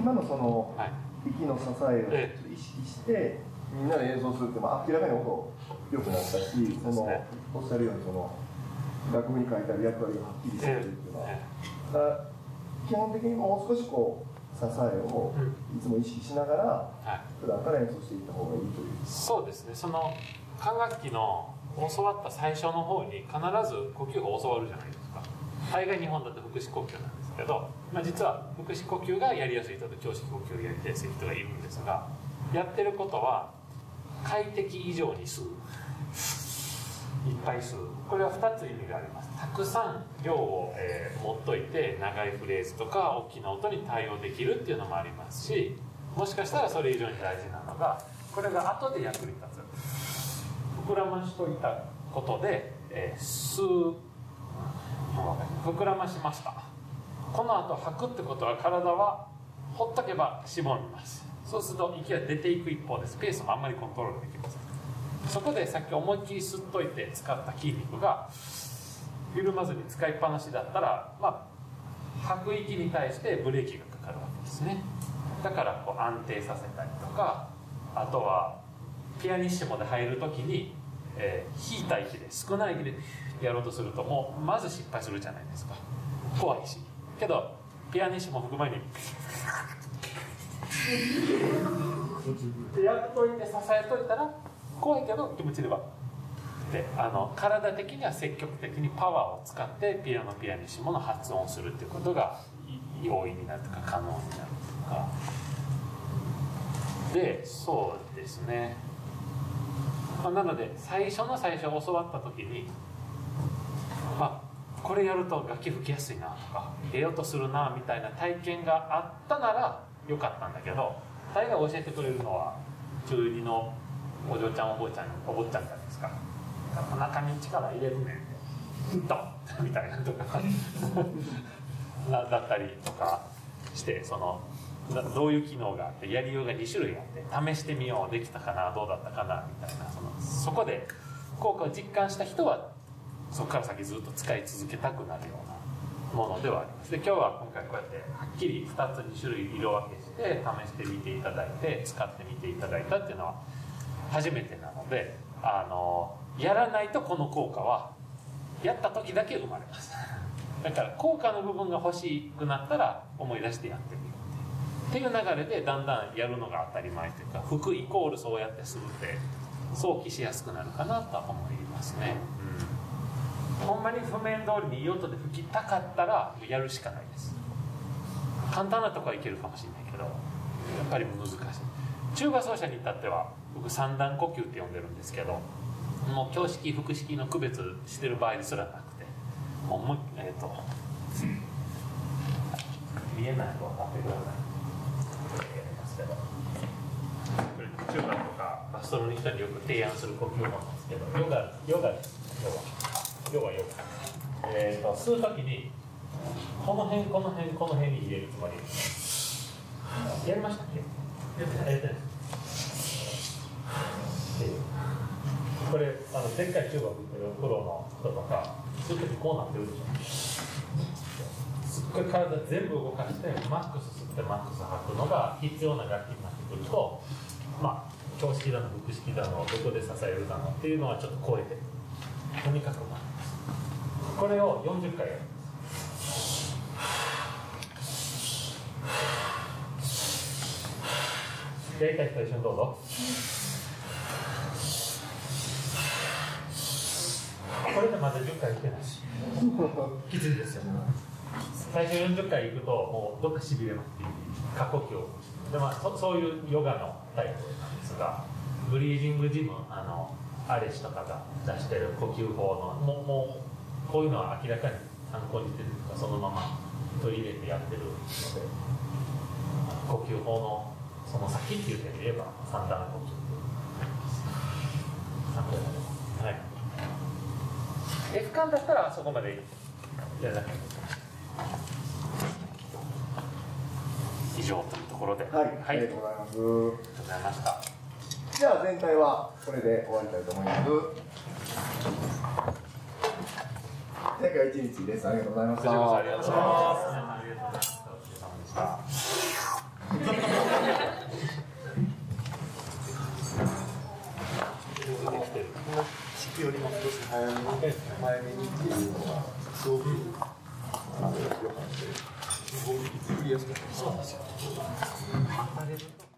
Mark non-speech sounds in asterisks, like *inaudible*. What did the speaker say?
今のそのはい。息の支えをえ意識してみんなで演奏するって、まあ、明らかに音良くなったし、そのね。おっしゃるようにその楽譜に書いてある役割がはっきりしてるっていうのは、えだから基本的にもう少しこう支えをいつも意識しながらはい。普段から演奏していった方がいいという。そうですね。その管楽器の教わった最初の方に必ず呼吸法を教わるじゃないですか大概日本だと腹式呼吸なんですけど、まあ、実は腹式呼吸がやりやすい人と胸式呼吸をやりやすい人がいるんですがやってることは快適以上に吸う。いっぱい吸う。これは2つ意味があります。たくさん量を、えー持っといて長いフレーズとか大きな音に対応できるっていうのもありますしもしかしたらそれ以上に大事なのがこれが後で役に立つ。膨らましといたことで、えー吸う膨らましました。この後吐くってことは体はほっとけばしぼみます。そうすると息が出ていく一方でスペースもあんまりコントロールできません。そこでさっき思いっきり吸っといて使った筋肉が緩まずに使いっぱなしだったら、まあ、吐く息に対してブレーキがかかるわけですね。だからこう安定させたりとかあとはピアニッシモで入る時に、えー引いた息で少ない息でやろうとするともうまず失敗するじゃないですか。怖いし。けどピアニッシモ吹く前にでやっといて支えといたら怖いけど気持ちでは。であの体的には積極的にパワーを使ってピアノピアニッシモの発音するっていうことが容易になるとか可能になるとか。でそうですね、まあ、なので最初の最初教わった時にまあこれやると楽器吹きやすいなとかええ音するなみたいな体験があったならよかったんだけど大概教えてくれるのは中二のお嬢ちゃんお坊ちゃんお坊ちゃんじゃないですか。お腹に力入れるねんドンみたいなとか *laughs* だったりとかしてそのどういう機能があってやりようが2種類あって試してみようできたかなどうだったかなみたいなそのそこで効果を実感した人はそこから先ずっと使い続けたくなるようなものではあります。で今日は今回こうやってはっきり2つ2種類色分けして試してみていただいて使ってみていただいたっていうのは初めてなのであのやらないとこの効果はやった時だけ生まれます。だから効果の部分が欲しくなったら思い出してやってみようっていう流れでだんだんやるのが当たり前というか服イコールそうやってするって想起しやすくなるかなとは思いますね、うん、ほんまに譜面通りにいい音で吹きたかったらやるしかないです。簡単なとこはいけるかもしれないけどやっぱり難しい。中和奏者に至っては僕三段呼吸って呼んでるんですけどもう胸式腹式の区別してる場合ですらなくてもうもうえっ、と見えないと分かってください中華とかバストロの人によく提案する呼吸法なんですけどヨガヨガです要は要はヨガえっ、と吸う時にこの辺この辺この辺に入れるつもりやりましたっけやってないこれあのでっかい中学行ってるプロの人とかそう時こうなってるでしょ体全部動かしてマックス吸ってマックス吐くのが必要な楽器になってくるとまあ胸式だの腹式だのどこで支えるだのっていうのはちょっと超えてとにかくまあこれを40回やる。やりたい人一緒にどうぞ。これでまだ10回いってないし。きついですよ。ね最初40回いくともうどっかしびれます過呼吸で、まあ、そそういうヨガのタイプなんですがブリージングジムあのアレシとかが出してる呼吸法のもうもうこういうのは明らかに参考にしてるとかそのまま取り入れてやってるので呼吸法のその先っていう点で言えば三段呼吸参考になります。はい。F 感だったらそこまでやらなくても以上というところではい、はい、ありがとうございます。ありがとうございましたじゃあ全体はこれで終わりたいと思います。前回一日です。ありがとうございました。ありがとうございます皆さんありがとうございましたお疲れ様でした式よりも少し早めに前めにっていうのがすごくあの良かったです。すごく作りやすか。